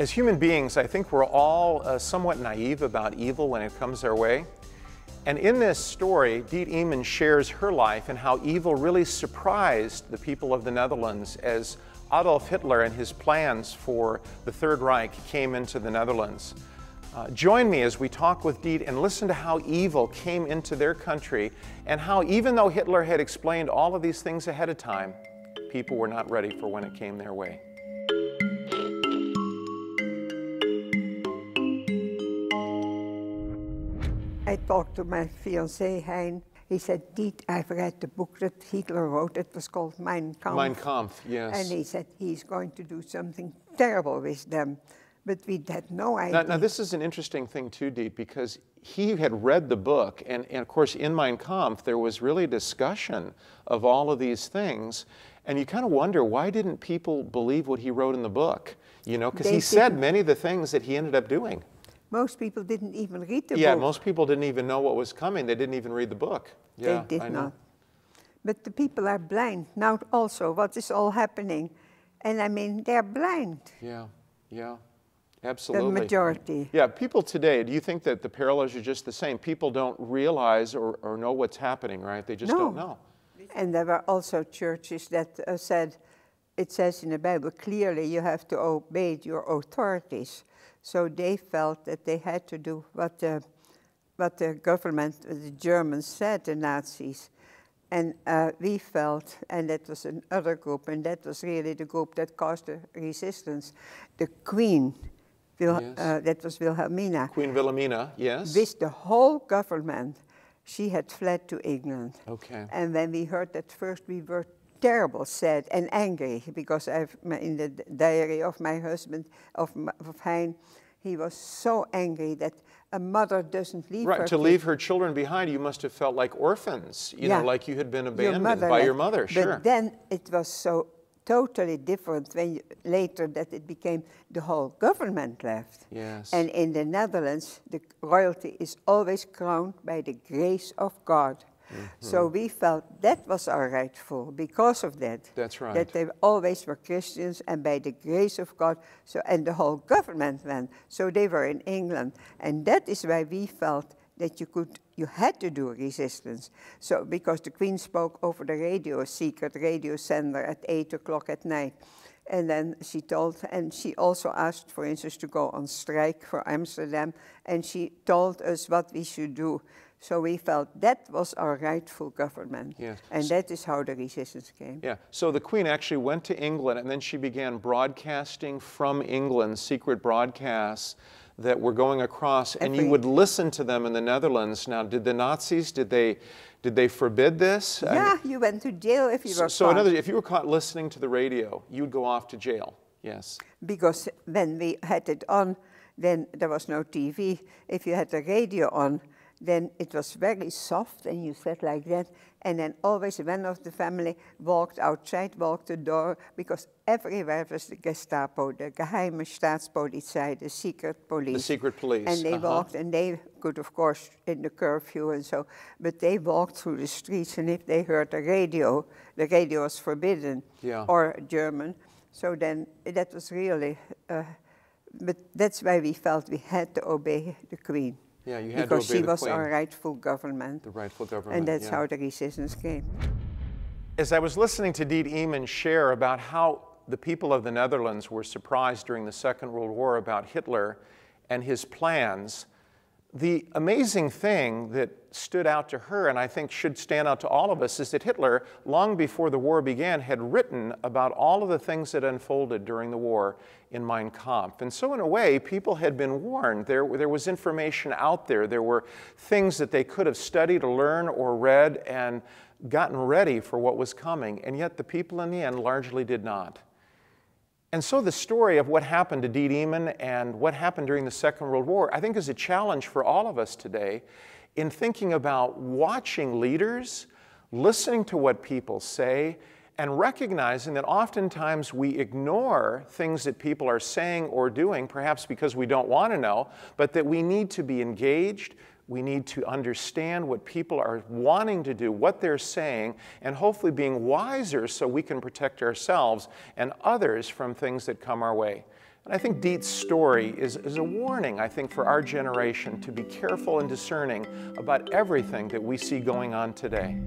As human beings, I think we're all uh, somewhat naive about evil when it comes our way. And in this story, Diet Eman shares her life and how evil really surprised the people of the Netherlands as Adolf Hitler and his plans for the Third Reich came into the Netherlands. Uh, join me as we talk with Diet and listen to how evil came into their country and how, even though Hitler had explained all of these things ahead of time, people were not ready for when it came their way. Talked to my fiancé, Hein. He said, Diet, I've read the book that Hitler wrote. It was called Mein Kampf. Mein Kampf, yes. And he said he's going to do something terrible with them. But we had no idea. Now, now this is an interesting thing too, Diet, because he had read the book, and, and of course in Mein Kampf there was really discussion of all of these things, and you kind of wonder why didn't people believe what he wrote in the book? You know, because he said many of the things that he ended up doing. Most people didn't even read the yeah, book. Yeah, most people didn't even know what was coming. They didn't even read the book. Yeah, they did I not. Know. But the people are blind now also. What is all happening? And I mean, they're blind. Yeah, yeah. Absolutely. The majority. Yeah, people today, do you think that the parallels are just the same? People don't realize or, or know what's happening, right? They just no. don't know. And there were also churches that uh, said, it says in the Bible clearly you have to obey your authorities. So they felt that they had to do what the, what the government, the Germans said, the Nazis. And uh, we felt, and that was another group, and that was really the group that caused the resistance. The Queen, Wil yes. uh, that was Wilhelmina. Queen Wilhelmina, yes. With the whole government, she had fled to England. Okay. And when we heard that first, we were terrible, sad, and angry because I've in the diary of my husband, of, of Hein, he was so angry that a mother doesn't leave right, her to leave her children behind, you must have felt like orphans, you Yeah. know, like you had been Your abandoned mother by your mother, But then it was so totally different when you, later that it became the whole government left. Yes. And in the Netherlands, the royalty is always crowned by the grace of God. So Mm-hmm. we felt that was our rightful because of that. That's right. That they always were Christians and by the grace of God. So and the whole government went. So they were in England, and that is why we felt that you could you had to do resistance. So because the Queen spoke over the radio, secret radio sender at eight o'clock at night. And then she told, and she also asked, for instance, to go on strike for Amsterdam, and she told us what we should do. So we felt that was our rightful government. Yes. And that is how the resistance came. Yeah, so the Queen actually went to England and then she began broadcasting from England, secret broadcasts that were going across, and you would listen to them in the Netherlands. Now, did the Nazis, did they, did they forbid this? I Yeah, mean, you went to jail if you so, were so caught. other, if you were caught listening to the radio, you would go off to jail, yes. because when we had it on, then there was no TV. If you had the radio on, then it was very soft and you sat like that. And then always one of the family walked outside, walked the door, because everywhere was the Gestapo, the geheime Staatspolizei, the secret police. The secret police. And they uh-huh. walked, and they could, of course, in the curfew and so, but they walked through the streets, and if they heard the radio, the radio was forbidden, Yeah. or German. So then that was really, uh, but that's why we felt we had to obey the Queen. Yeah, you had to because obey she the was Queen. our rightful government. The rightful government. and that's yeah. how the resistance came. As I was listening to Diet Eman share about how the people of the Netherlands were surprised during the Second World War about Hitler and his plans, the amazing thing that stood out to her, and I think should stand out to all of us, is that Hitler, long before the war began, had written about all of the things that unfolded during the war in Mein Kampf. And so, in a way, people had been warned. There, there was information out there. There were things that they could have studied or learned or read and gotten ready for what was coming. And yet, the people in the end largely did not. And so the story of what happened to Diet Eman and what happened during the Second World War, I think is a challenge for all of us today in thinking about watching leaders, listening to what people say, and recognizing that oftentimes we ignore things that people are saying or doing, perhaps because we don't want to know, but that we need to be engaged, We need to understand what people are wanting to do, what they're saying, and hopefully being wiser so we can protect ourselves and others from things that come our way. And I think Diet's story is, is a warning, I think, for our generation to be careful and discerning about everything that we see going on today.